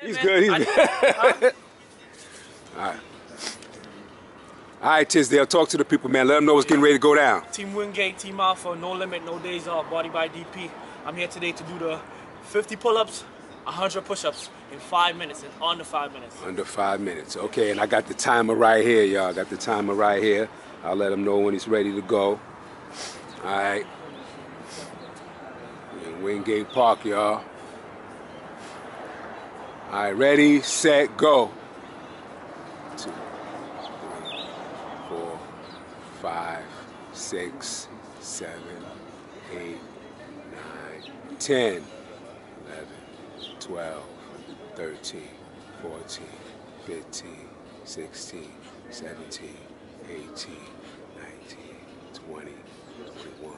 He's man. good. He's I- good. All right. All right, Tisdale, talk to the people, man. Let them know what's getting ready to go down. Team Wingate, Team Alpha, No Limit, No Days Off, Body by DP. I'm here today to do the 50 pull-ups, 100 push-ups in five minutes, in under five minutes. Under five minutes. Okay, and I got the timer right here, y'all. Got the timer right here. I'll let him know when he's ready to go. All right. In Wingate Park, y'all. All right, ready, set, go. Two, three, four, five, six, seven, eight, nine, ten. 11, 12, 13, 14, 15, 16, 17, 18, 19, 20, 21,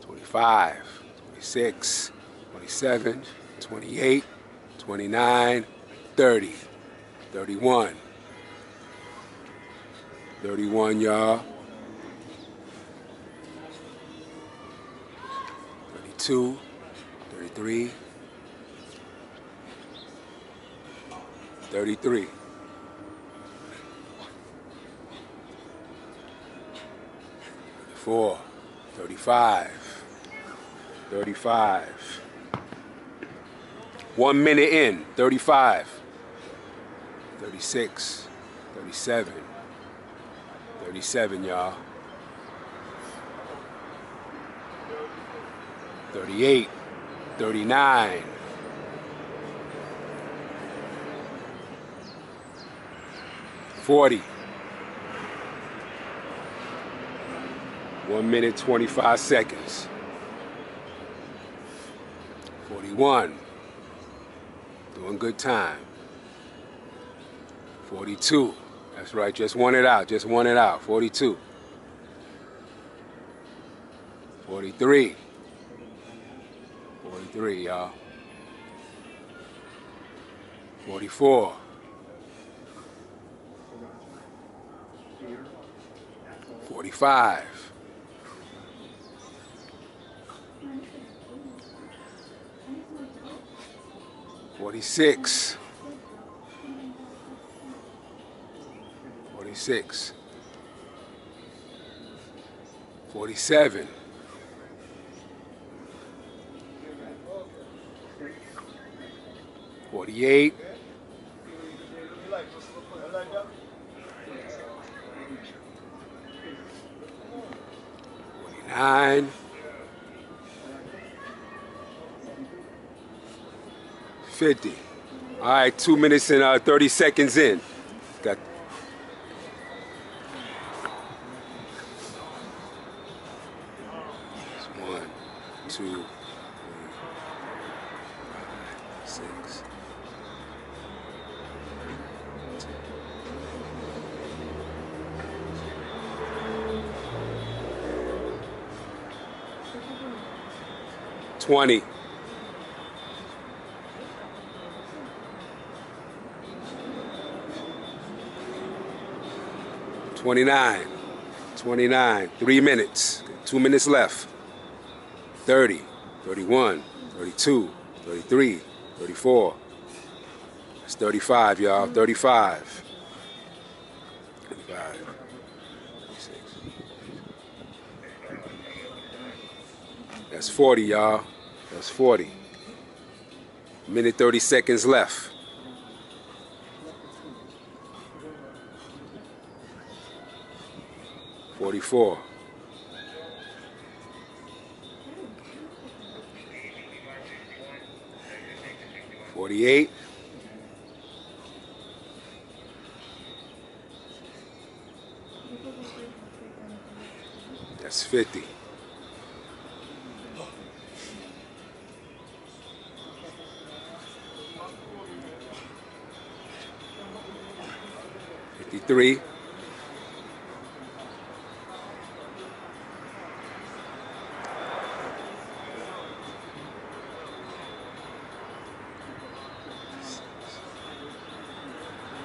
25, 26, 27, 28, 29, 30, 31, 31, y'all. 32, 33, 33. 34, 35, 35. One minute in, 35, 36, 37, 37, y'all. 38, 39. Forty. One minute, 25 seconds. 41. Doing good time. 42. That's right, just one it out, just one it out. 42. 43. 43, y'all. 44. 45. 46. 46. 47. 48. 49. 50. All right, two minutes and uh, 30 seconds in. Got one, two, five, six. Twenty. Twenty-nine. Twenty-nine. Three minutes. Two minutes left. 30, 31, 32, 33, 34. That's 35, y'all. 35. 35. 36. That's 40, y'all. That's 40. Minute 30 seconds left. Forty-four. Forty-eight. That's fifty. Fifty-three.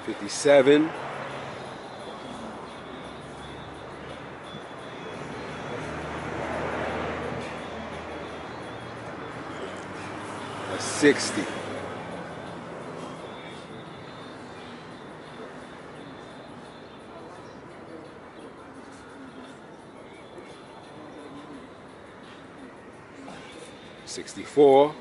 Fifty-seven. 60. Sixty-four.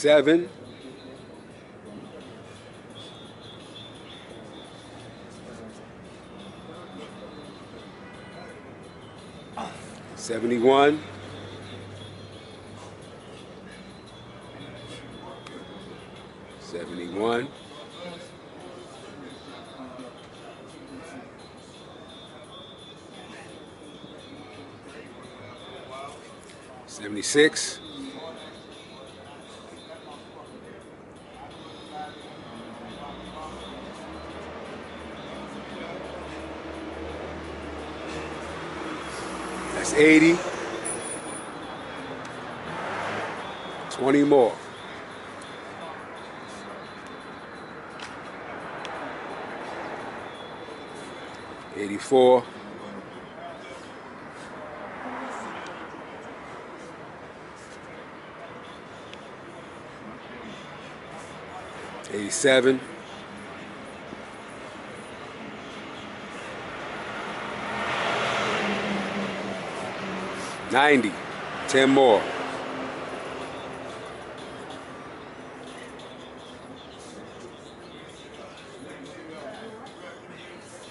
Sixty-seven. Seventy-one. Seventy-one. Seventy-six. That's 80. 20 more. Eighty-four. Eighty-seven. Ninety. Ten more.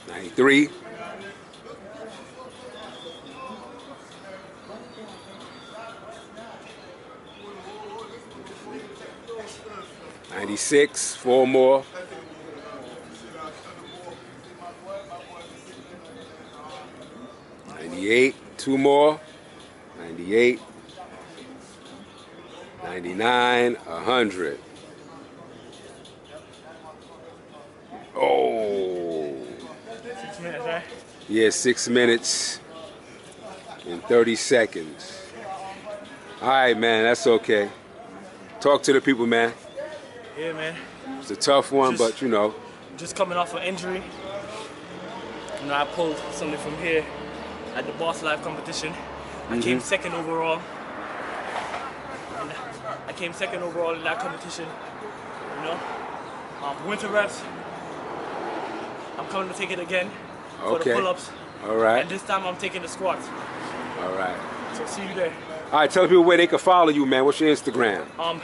Ninety-three. Ninety-six. Four more. Ninety-eight. Two more. 98, 99, 100. Oh, Six minutes, right? yeah, six minutes and 30 seconds. All right, man, that's okay. Talk to the people, man. Yeah, man. It's a tough one, Just- but you know, Just coming off an injury. You know, I pulled something from here at the Boss Life competition. I came second overall. I came second overall in that competition. You know, um, winter reps. I'm coming to take it again for Okay. the pull-ups, all right, and this time I'm taking the squats. all right. So see you there. All right, tell people where they can follow you, man. What's your Instagram? Um,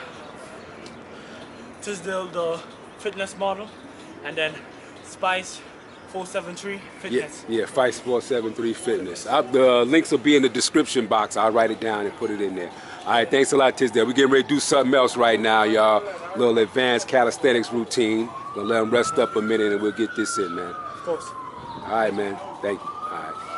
Tisdale the fitness model, and then Spice 473 Yeah, fitness. yeah, Spice 473 Fitness. I, the links will be in the description box. I'll write it down and put it in there. All right, thanks a lot, Tisdale. We're getting ready to do something else right now, y'all. Little advanced calisthenics routine. Gonna let them rest up a minute and we'll get this in, man. Of course. All right, man. Thank you. All right.